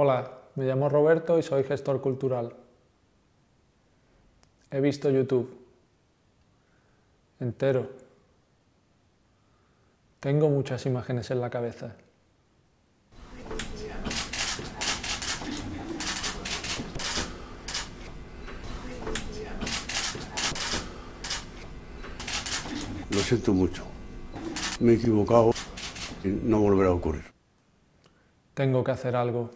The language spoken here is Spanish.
Hola, me llamo Roberto y soy gestor cultural. He visto YouTube. Entero. Tengo muchas imágenes en la cabeza. Lo siento mucho. Me he equivocado y no volverá a ocurrir. Tengo que hacer algo.